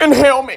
and me.